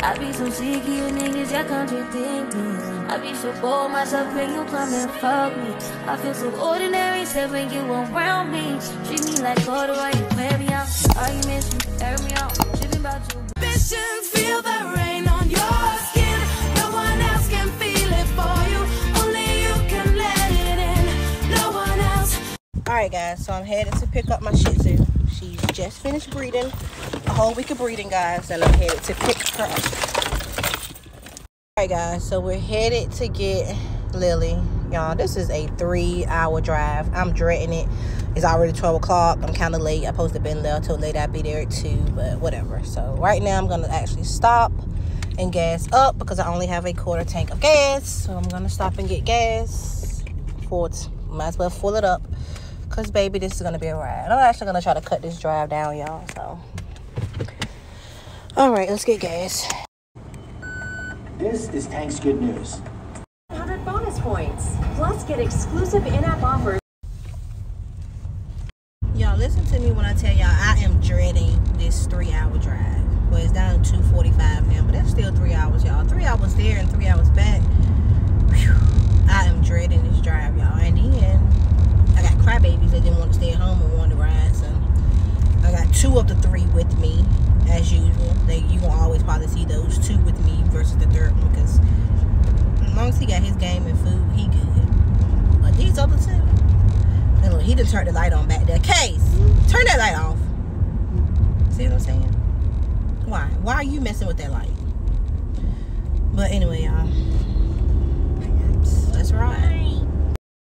I be so sick of you niggas, y'all contradicting. I be so bored myself when you come and fuck me. I feel so ordinary, said when you around me. Treat me like water while you me out. Alright guys, so I'm headed to pick up my Shih Tzu. She's just finished breeding. A whole week of breeding, guys, and I'm headed to pick her up. Alright guys, so we're headed to get Lily. Y'all, this is a three hour drive. I'm dreading it. It's already 12 o'clock. I'm kind of late. I'm supposed to been there till late. I'd be there at 2, but whatever. So right now I'm going to actually stop and gas up because I only have a quarter tank of gas. So I'm going to stop and get gas. For. Might as well fill it up because, baby, this is going to be a ride. I'm actually going to try to cut this drive down, y'all. So, all right, let's get gas. This is Tank's Good News. 100 bonus points. Plus, get exclusive in-app offers. Y'all listen to me when I tell y'all I am dreading this three hour drive. Well, it's down to 245 now, but that's still three hours, y'all. Three hours there and three hours back. Whew. I am dreading this drive, y'all. And then I got crybabies that didn't want to stay at home and wanted to ride. So I got two of the three with me, as usual. They you won't always probably see those two with me versus the third one because as long as he got his game and food, he good. But these other two, and look, he done turned the light on back there. Case, turn that light off. See what I'm saying? Why? Why are you messing with that light? But anyway, y'all. Let's ride.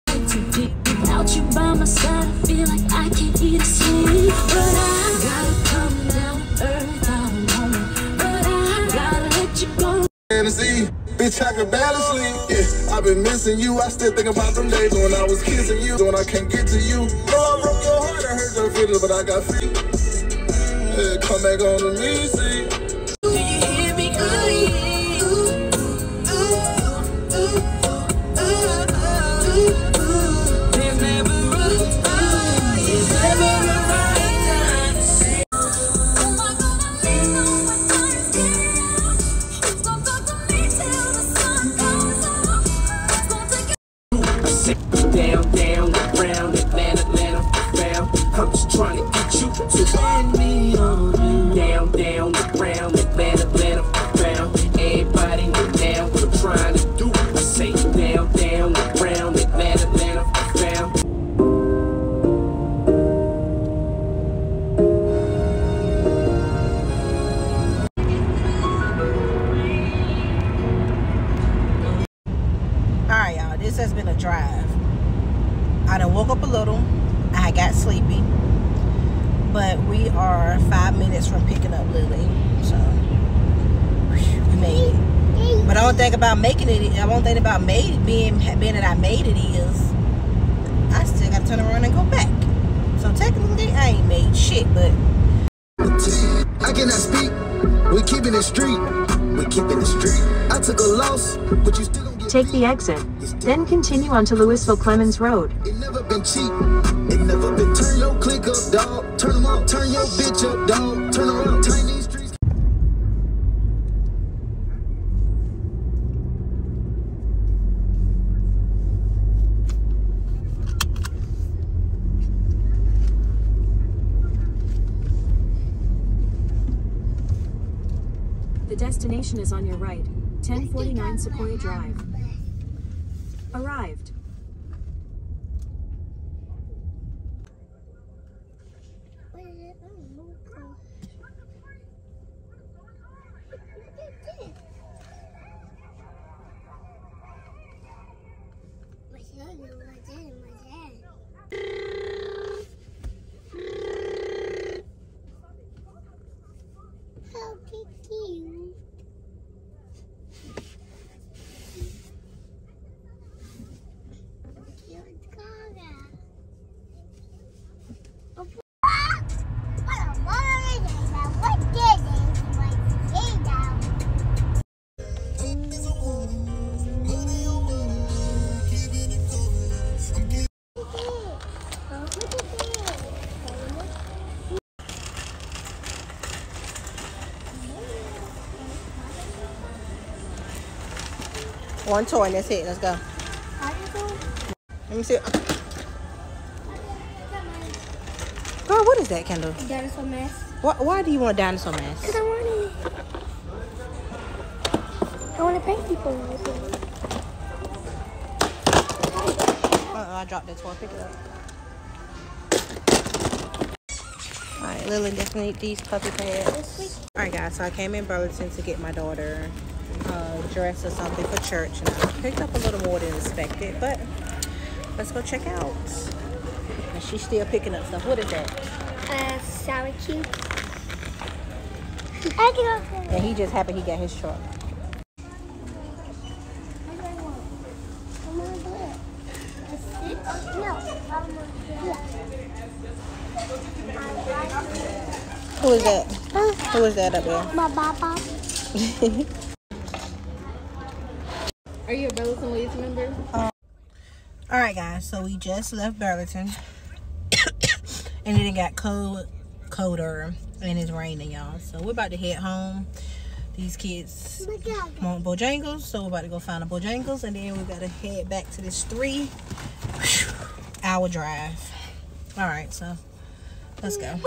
Without you by my side, I feel like I can't eat or sleep. But I gotta come down to earth, I don't know. But I gotta let you go. fantasy. Bitch, I can barely sleep. Been missing you. I still think about them days when I was kissing you. When I can't get to you. Oh, I broke your heart. I hurt your feelings, but I got feet. Yeah, come back on to me, see. Woke up a little. I got sleepy. But we are five minutes from picking up Lily. So we made it. But I don't think about making it. I don't think about made being being that I made it is. I still gotta turn around and go back. So technically I ain't made shit, but I cannot speak. We keeping it street. We keeping it street. I took a loss, but you still Take the exit. Then continue onto Lewisville Clemmons Road. It never been cheap. It never been turn your click up, dog. Turn them up, turn your bitch up, dog. Turn around, turn these streets. The destination is on your right. 1049 Sequoia Drive. Arrived. One toy and that's it. Let's go. Let me see. Girl, what is that, Kendall? Dinosaur mess. Why, why do you want a dinosaur mask? Because I want it. I want to prank people with it. Uh-oh, I dropped that toy. Pick it up. Alright, Lily definitely need these puppy pads. Alright guys, so I came in Burlington to get my daughter uh, dress or something for church and I picked up a little more than expected, but let's go check out. And she's still picking up stuff. What is that? Uh, sour cube. I can open And he just happened he got his truck. Who is that? Who is that up there? My papa. Are you a Burleson Ladies member? Um, all right, guys. So we just left Burlington, and then it got cold, colder, and it's raining, y'all. So we're about to head home. These kids want Bojangles, so we're about to go find a Bojangles, and then we gotta head back to this three-hour drive. All right, so let's go.